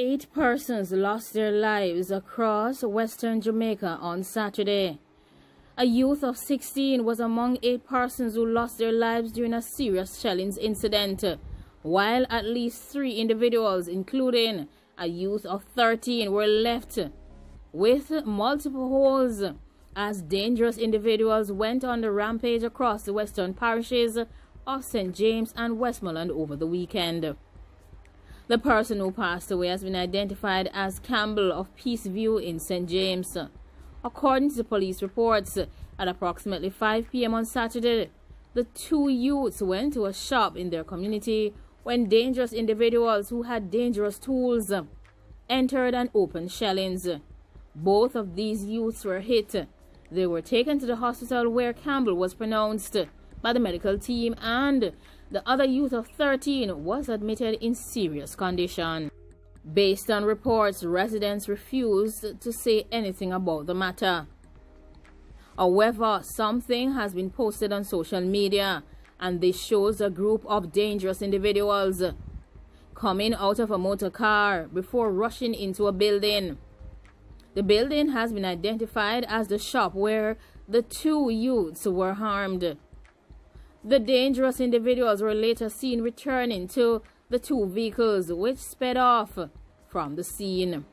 Eight persons lost their lives across western Jamaica on Saturday. A youth of 16 was among eight persons who lost their lives during a serious shelling incident, while at least three individuals, including a youth of 13, were left with multiple holes as dangerous individuals went on the rampage across the western parishes of St. James and Westmoreland over the weekend. The person who passed away has been identified as Campbell of Peaceview in St. James. According to the police reports, at approximately 5 p.m. on Saturday, the two youths went to a shop in their community when dangerous individuals who had dangerous tools entered and opened shellings. Both of these youths were hit. They were taken to the hospital where Campbell was pronounced by the medical team and the other youth of 13 was admitted in serious condition. Based on reports, residents refused to say anything about the matter. However, something has been posted on social media and this shows a group of dangerous individuals coming out of a motor car before rushing into a building. The building has been identified as the shop where the two youths were harmed. The dangerous individuals were later seen returning to the two vehicles which sped off from the scene.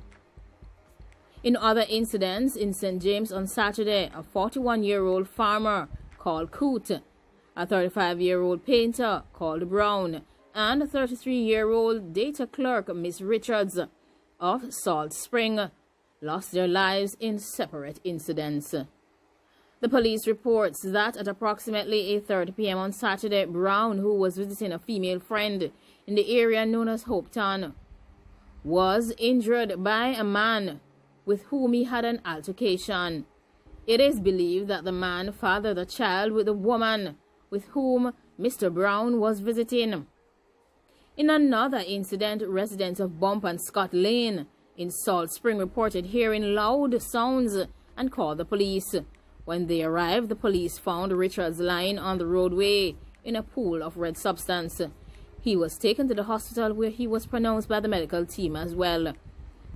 In other incidents in St. James on Saturday, a 41-year-old farmer called Coot, a 35-year-old painter called Brown, and a 33-year-old data clerk, Miss Richards, of Salt Spring, lost their lives in separate incidents. The police reports that at approximately 8.30 p.m. on Saturday, Brown, who was visiting a female friend in the area known as Hopetown, was injured by a man with whom he had an altercation. It is believed that the man fathered a child with the woman with whom Mr. Brown was visiting. In another incident, residents of Bump and Scott Lane in Salt Spring reported hearing loud sounds and called the police. When they arrived, the police found Richards lying on the roadway in a pool of red substance. He was taken to the hospital where he was pronounced by the medical team as well.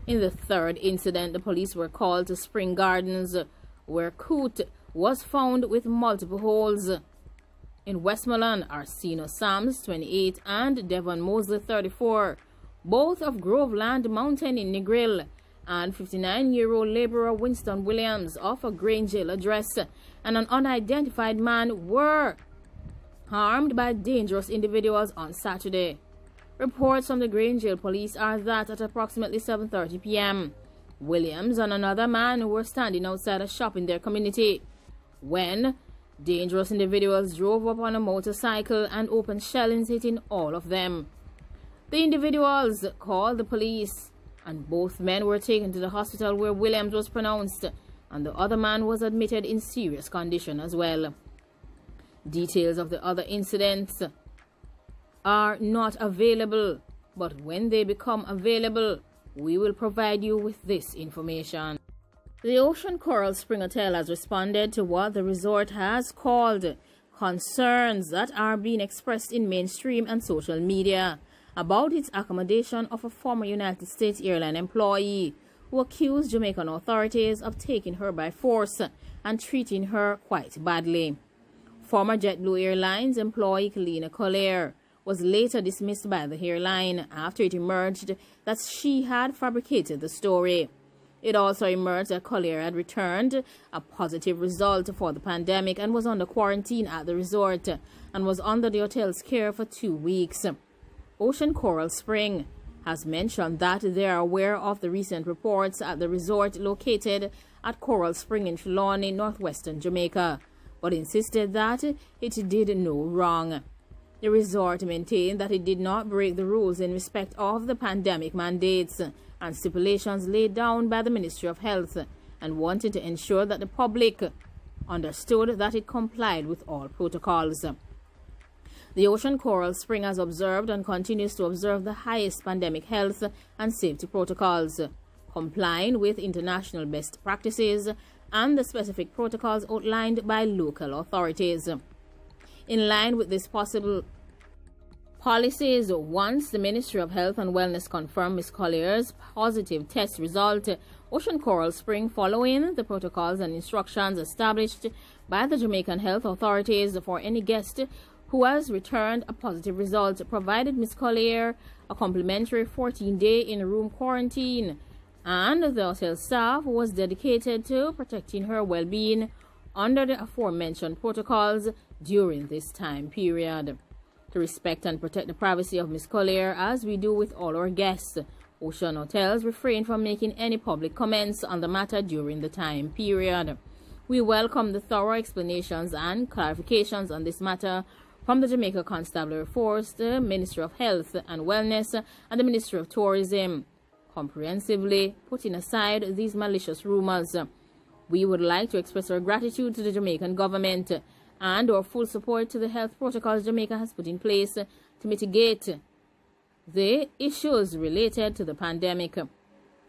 In the third incident, the police were called to Spring Gardens, where Coot was found with multiple holes. In Westmoreland, Arsino Sams, 28, and Devon Mosley, 34, both of Groveland Mountain in Negril, and 59-year-old laborer Winston Williams of a Grange Jail address and an unidentified man were harmed by dangerous individuals on Saturday. Reports from the Grange Jail police are that at approximately 7.30 p.m., Williams and another man were standing outside a shop in their community when dangerous individuals drove up on a motorcycle and opened shellings hitting all of them. The individuals called the police and both men were taken to the hospital where Williams was pronounced and the other man was admitted in serious condition as well. Details of the other incidents are not available, but when they become available, we will provide you with this information. The Ocean Coral Spring Hotel has responded to what the resort has called concerns that are being expressed in mainstream and social media about its accommodation of a former United States airline employee who accused Jamaican authorities of taking her by force and treating her quite badly. Former JetBlue Airlines employee Kalina Collier was later dismissed by the airline after it emerged that she had fabricated the story. It also emerged that Collier had returned a positive result for the pandemic and was under quarantine at the resort and was under the hotel's care for two weeks. Ocean Coral Spring has mentioned that they are aware of the recent reports at the resort located at Coral Spring in Trelawny, northwestern Jamaica, but insisted that it did no wrong. The resort maintained that it did not break the rules in respect of the pandemic mandates and stipulations laid down by the Ministry of Health and wanted to ensure that the public understood that it complied with all protocols. The Ocean Coral Spring has observed and continues to observe the highest pandemic health and safety protocols, complying with international best practices and the specific protocols outlined by local authorities. In line with this possible policies. Once the Ministry of Health and Wellness confirmed Ms. Collier's positive test result, Ocean Coral Spring, following the protocols and instructions established by the Jamaican health authorities for any guest who has returned a positive result, provided Ms. Collier a complimentary 14-day in-room quarantine, and the hotel staff was dedicated to protecting her well-being under the aforementioned protocols during this time period. To respect and protect the privacy of Ms. Collier, as we do with all our guests, Ocean Hotels refrain from making any public comments on the matter during the time period. We welcome the thorough explanations and clarifications on this matter from the Jamaica Constabulary Force, the Ministry of Health and Wellness, and the Ministry of Tourism, comprehensively putting aside these malicious rumors. We would like to express our gratitude to the Jamaican government and our full support to the health protocols Jamaica has put in place to mitigate the issues related to the pandemic.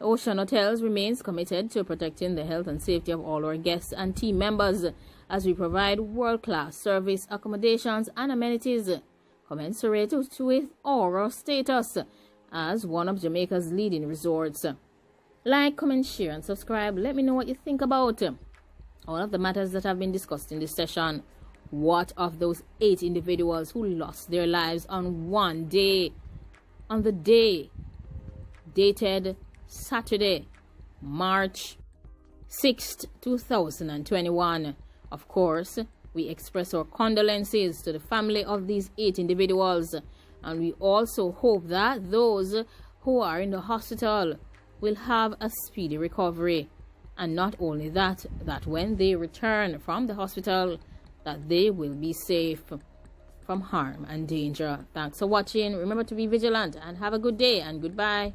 Ocean Hotels remains committed to protecting the health and safety of all our guests and team members as we provide world-class service, accommodations and amenities commensurate with our status as one of Jamaica's leading resorts. Like, comment, share and subscribe. Let me know what you think about all of the matters that have been discussed in this session. What of those eight individuals who lost their lives on one day? On the day dated Saturday, March 6th, 2021. Of course, we express our condolences to the family of these eight individuals and we also hope that those who are in the hospital will have a speedy recovery. And not only that, that when they return from the hospital, that they will be safe from harm and danger. Thanks for watching. Remember to be vigilant and have a good day and goodbye.